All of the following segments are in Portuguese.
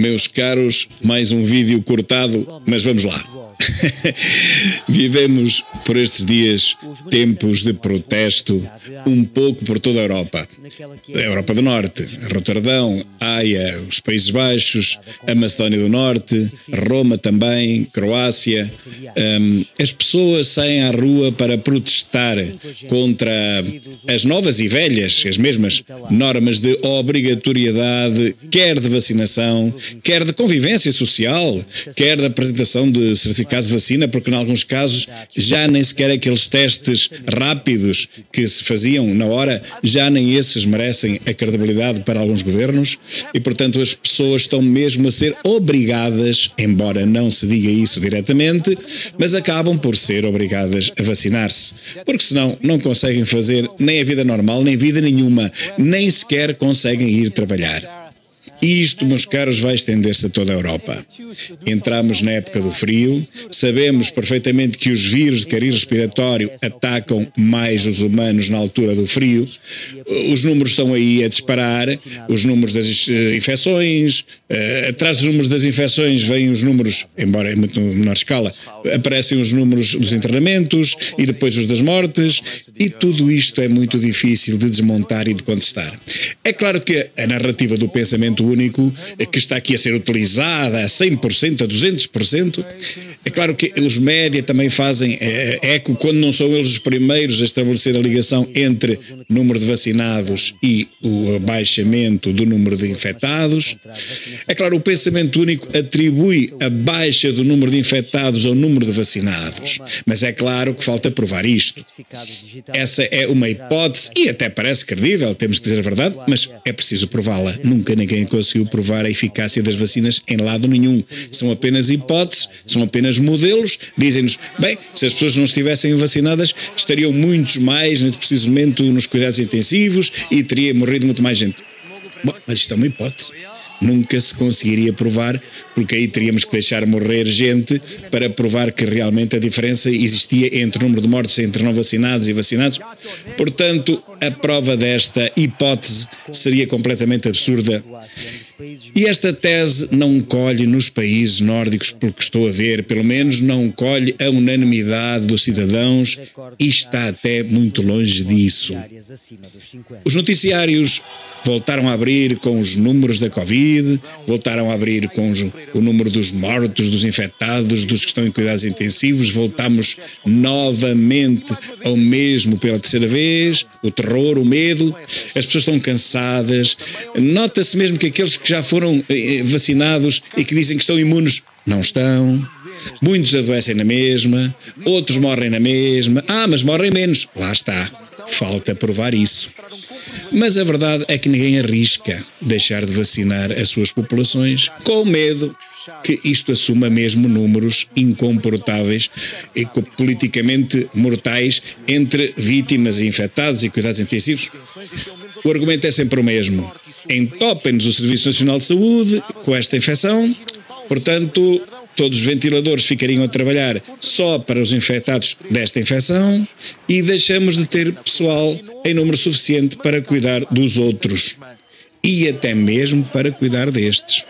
Meus caros, mais um vídeo cortado, mas vamos lá. Vivemos por estes dias tempos de protesto um pouco por toda a Europa. A Europa do Norte, Roterdão, Haia, os Países Baixos, a Macedónia do Norte, Roma também, Croácia. Um, as pessoas saem à rua para protestar contra as novas e velhas, as mesmas normas de obrigatoriedade, quer de vacinação, quer de convivência social, quer da apresentação de certificados de vacina, porque em alguns casos já nem sequer aqueles testes rápidos que se faziam na hora, já nem esses merecem a credibilidade para alguns governos e, portanto, as pessoas estão mesmo a ser obrigadas, embora não se diga isso diretamente, mas acabam por ser obrigadas a vacinar-se, porque senão não conseguem fazer nem a vida normal, nem vida nenhuma, nem sequer conseguem ir trabalhar. Isto, meus caros, vai estender-se a toda a Europa. Entramos na época do frio, sabemos perfeitamente que os vírus de cariz respiratório atacam mais os humanos na altura do frio. Os números estão aí a disparar, os números das eh, infecções, uh, atrás dos números das infecções vêm os números, embora em muito menor escala, aparecem os números dos internamentos e depois os das mortes, e tudo isto é muito difícil de desmontar e de contestar. É claro que a narrativa do pensamento único, que está aqui a ser utilizada a 100%, a 200%. É claro que os média também fazem é, eco quando não são eles os primeiros a estabelecer a ligação entre número de vacinados e o abaixamento do número de infectados. É claro, o pensamento único atribui a baixa do número de infectados ao número de vacinados. Mas é claro que falta provar isto. Essa é uma hipótese e até parece credível, temos que dizer a verdade, mas é preciso prová-la. Nunca ninguém conseguiu provar a eficácia das vacinas em lado nenhum. São apenas hipóteses, são apenas modelos. Dizem-nos, bem, se as pessoas não estivessem vacinadas, estariam muitos mais, neste preciso momento, nos cuidados intensivos e teria morrido muito mais gente. Bom, mas isto é uma hipótese nunca se conseguiria provar, porque aí teríamos que deixar morrer gente para provar que realmente a diferença existia entre o número de mortes entre não vacinados e vacinados. Portanto, a prova desta hipótese seria completamente absurda. E esta tese não colhe nos países nórdicos, pelo que estou a ver, pelo menos não colhe a unanimidade dos cidadãos e está até muito longe disso. Os noticiários voltaram a abrir com os números da Covid, voltaram a abrir com os, o número dos mortos, dos infectados, dos que estão em cuidados intensivos, voltamos novamente ao mesmo pela terceira vez, o terror, o medo, as pessoas estão cansadas, nota-se mesmo que aqueles que já foram eh, eh, vacinados e que dizem que estão imunes, não estão. Muitos adoecem na mesma, outros morrem na mesma. Ah, mas morrem menos. Lá está. Falta provar isso. Mas a verdade é que ninguém arrisca deixar de vacinar as suas populações com medo que isto assuma mesmo números incomportáveis e politicamente mortais entre vítimas e infectados e cuidados intensivos. O argumento é sempre o mesmo. Entopem-nos o Serviço Nacional de Saúde com esta infecção, portanto, todos os ventiladores ficariam a trabalhar só para os infectados desta infecção e deixamos de ter pessoal em número suficiente para cuidar dos outros e até mesmo para cuidar destes.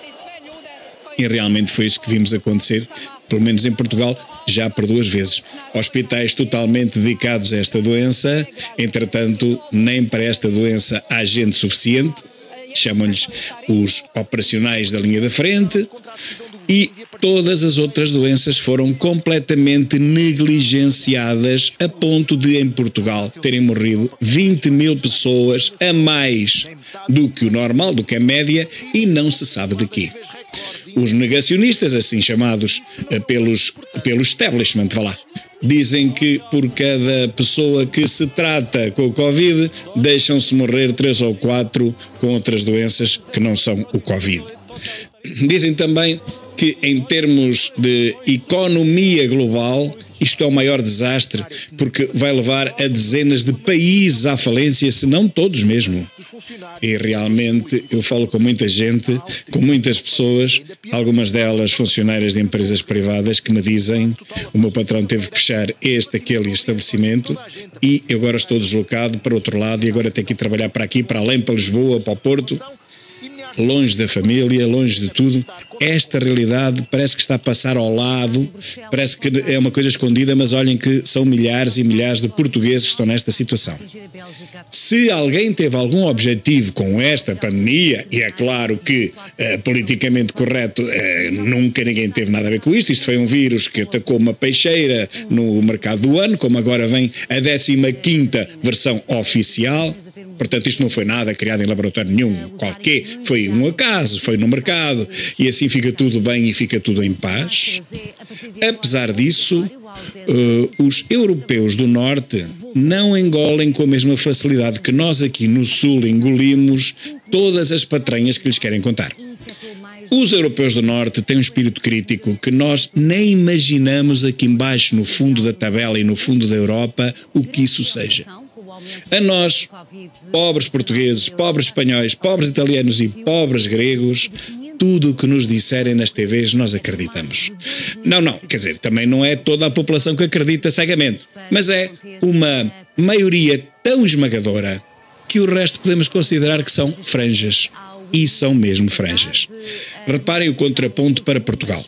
E realmente foi isso que vimos acontecer, pelo menos em Portugal, já por duas vezes. Hospitais totalmente dedicados a esta doença, entretanto, nem para esta doença há gente suficiente, chamam-lhes os operacionais da linha da frente, e todas as outras doenças foram completamente negligenciadas a ponto de, em Portugal, terem morrido 20 mil pessoas a mais do que o normal, do que a média, e não se sabe de quê. Os negacionistas, assim chamados eh, pelos, pelo establishment, vá lá, dizem que por cada pessoa que se trata com o Covid, deixam-se morrer três ou quatro com outras doenças que não são o Covid. Dizem também que, em termos de economia global, isto é o maior desastre, porque vai levar a dezenas de países à falência, se não todos mesmo. E realmente eu falo com muita gente, com muitas pessoas, algumas delas funcionárias de empresas privadas, que me dizem: o meu patrão teve que fechar este, aquele estabelecimento e agora estou deslocado para outro lado e agora tenho que ir trabalhar para aqui, para além, para Lisboa, para o Porto. longe da família, longe de tudo. Esta realidade parece que está a passar ao lado, parece que é uma coisa escondida, mas olhem que são milhares e milhares de portugueses que estão nesta situação. Se alguém teve algum objetivo com esta pandemia, e é claro que é, politicamente correto, é, nunca ninguém teve nada a ver com isto, isto foi um vírus que atacou uma peixeira no mercado do ano, como agora vem a 15 versão oficial. Portanto, isto não foi nada criado em laboratório nenhum, qualquer, foi um acaso, foi no mercado, e assim fica tudo bem e fica tudo em paz. Apesar disso, uh, os europeus do Norte não engolem com a mesma facilidade que nós aqui no Sul engolimos todas as patranhas que lhes querem contar. Os europeus do Norte têm um espírito crítico que nós nem imaginamos aqui embaixo, no fundo da tabela e no fundo da Europa, o que isso seja. A nós, pobres portugueses, pobres espanhóis, pobres italianos e pobres gregos, tudo o que nos disserem nas TVs nós acreditamos. Não, não, quer dizer, também não é toda a população que acredita cegamente, mas é uma maioria tão esmagadora que o resto podemos considerar que são franjas. E são mesmo franjas. Reparem o contraponto para Portugal.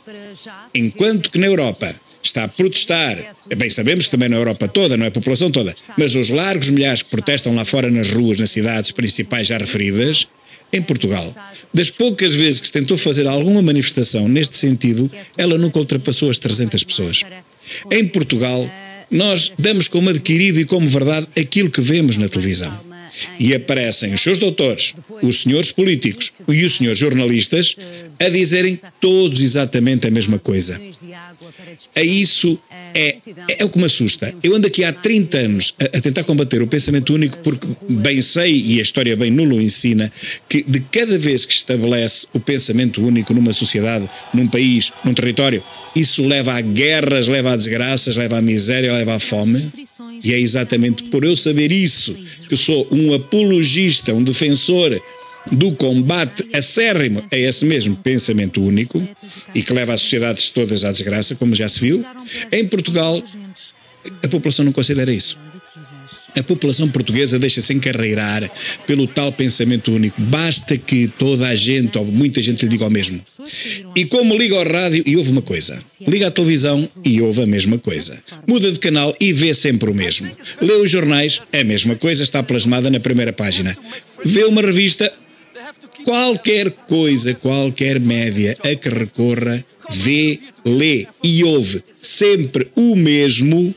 Enquanto que na Europa está a protestar. Bem, sabemos que também na Europa toda, não é a população toda, mas os largos milhares que protestam lá fora nas ruas, nas cidades principais já referidas, em Portugal, das poucas vezes que se tentou fazer alguma manifestação neste sentido, ela nunca ultrapassou as 300 pessoas. Em Portugal, nós damos como adquirido e como verdade aquilo que vemos na televisão e aparecem os seus doutores, os senhores políticos e os senhores jornalistas a dizerem todos exatamente a mesma coisa. A isso é, é o que me assusta. Eu ando aqui há 30 anos a, a tentar combater o pensamento único porque bem sei, e a história bem nulo ensina, que de cada vez que estabelece o pensamento único numa sociedade, num país, num território, isso leva a guerras, leva a desgraças, leva à miséria, leva à fome. E é exatamente por eu saber isso que sou um apologista, um defensor do combate acérrimo a esse mesmo pensamento único e que leva as sociedades todas à desgraça, como já se viu. Em Portugal, a população não considera isso. A população portuguesa deixa-se encarreirar pelo tal pensamento único. Basta que toda a gente, ou muita gente, lhe diga o mesmo. E como liga ao rádio e ouve uma coisa, liga à televisão e ouve a mesma coisa. Muda de canal e vê sempre o mesmo. Lê os jornais, a mesma coisa está plasmada na primeira página. Vê uma revista, qualquer coisa, qualquer média a que recorra, vê, lê e ouve sempre o mesmo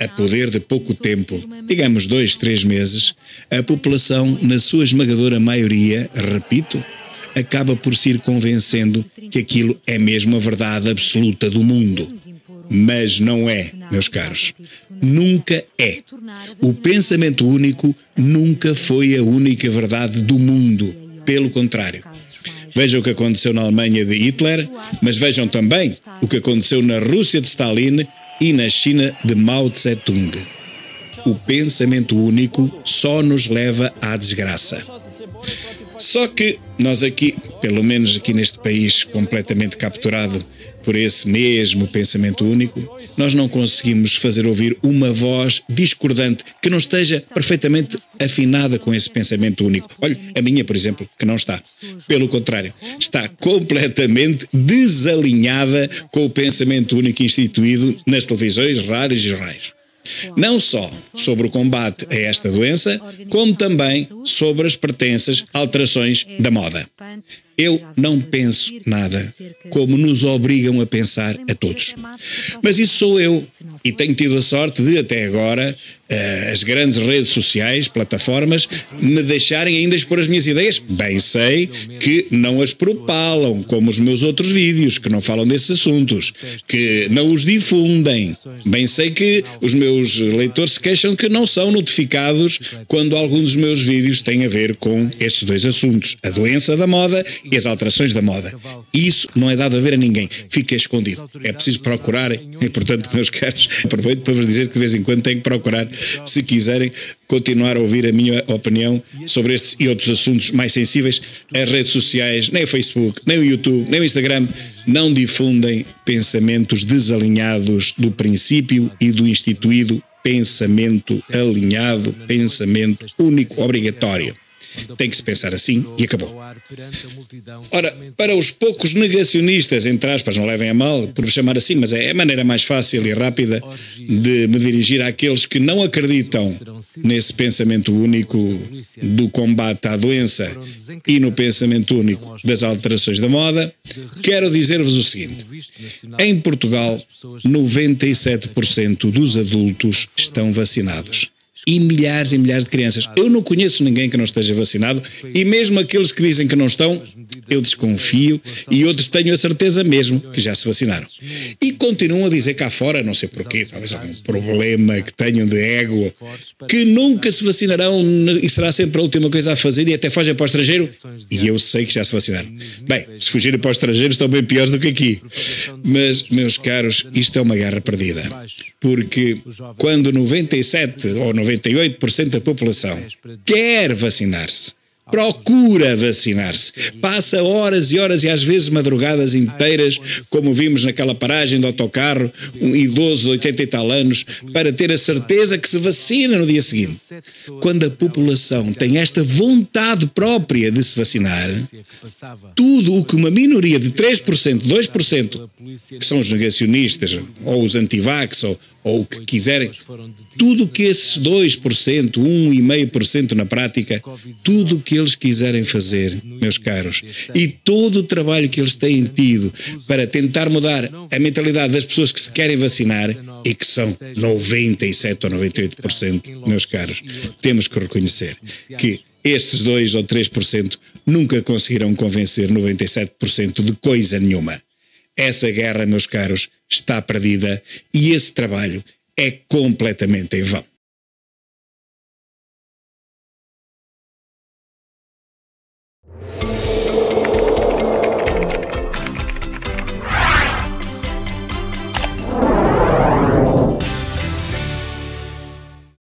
a poder de pouco tempo, digamos dois, três meses, a população, na sua esmagadora maioria, repito, acaba por se ir convencendo que aquilo é mesmo a verdade absoluta do mundo. Mas não é, meus caros. Nunca é. O pensamento único nunca foi a única verdade do mundo. Pelo contrário. Vejam o que aconteceu na Alemanha de Hitler, mas vejam também o que aconteceu na Rússia de Stalin e na China de Mao Tse-tung. O pensamento único só nos leva à desgraça. Só que nós aqui, pelo menos aqui neste país completamente capturado por esse mesmo pensamento único, nós não conseguimos fazer ouvir uma voz discordante que não esteja perfeitamente afinada com esse pensamento único. Olha, a minha, por exemplo, que não está. Pelo contrário, está completamente desalinhada com o pensamento único instituído nas televisões, rádios e jornais. Não só sobre o combate a esta doença, como também sobre as pertenças alterações da moda. Eu não penso nada como nos obrigam a pensar a todos. Mas isso sou eu e tenho tido a sorte de, até agora, eh, as grandes redes sociais, plataformas, me deixarem ainda expor as minhas ideias. Bem sei que não as propalam, como os meus outros vídeos, que não falam desses assuntos, que não os difundem. Bem sei que os meus leitores se queixam que não são notificados quando algum dos meus vídeos tem a ver com estes dois assuntos, a doença da moda e as alterações da moda. Isso não é dado a ver a ninguém, fica escondido. É preciso procurar, e portanto, meus caros, aproveito para vos dizer que de vez em quando tenho que procurar, se quiserem continuar a ouvir a minha opinião sobre estes e outros assuntos mais sensíveis, as redes sociais, nem o Facebook, nem o YouTube, nem o Instagram, não difundem pensamentos desalinhados do princípio e do instituído pensamento alinhado, pensamento único, obrigatório. Tem que se pensar assim e acabou. Ora, para os poucos negacionistas, entre aspas, não levem a mal por chamar assim, mas é a maneira mais fácil e rápida de me dirigir àqueles que não acreditam nesse pensamento único do combate à doença e no pensamento único das alterações da moda, quero dizer-vos o seguinte: em Portugal, 97% dos adultos estão vacinados e milhares e milhares de crianças. Eu não conheço ninguém que não esteja vacinado e mesmo aqueles que dizem que não estão, eu desconfio e outros tenho a certeza mesmo que já se vacinaram. E continuam a dizer cá fora, não sei porquê, talvez algum problema que tenham de ego, que nunca se vacinarão e será sempre a última coisa a fazer e até fogem para o estrangeiro. E eu sei que já se vacinaram. Bem, se fugirem para o estrangeiro estão bem piores do que aqui. Mas, meus caros, isto é uma guerra perdida. Porque quando 97 ou 90 98% da população quer vacinar-se procura vacinar-se. Passa horas e horas e às vezes madrugadas inteiras, como vimos naquela paragem do autocarro, um idoso de 80 e tal anos, para ter a certeza que se vacina no dia seguinte. Quando a população tem esta vontade própria de se vacinar, tudo o que uma minoria de 3%, 2%, que são os negacionistas, ou os antivax, ou, ou o que quiserem, tudo que esses 2%, 1,5% na prática, tudo eles quiserem fazer, meus caros, e todo o trabalho que eles têm tido para tentar mudar a mentalidade das pessoas que se querem vacinar, e que são 97 ou 98%, meus caros, temos que reconhecer que estes 2 ou 3% nunca conseguirão convencer 97% de coisa nenhuma. Essa guerra, meus caros, está perdida e esse trabalho é completamente em vão.